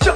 这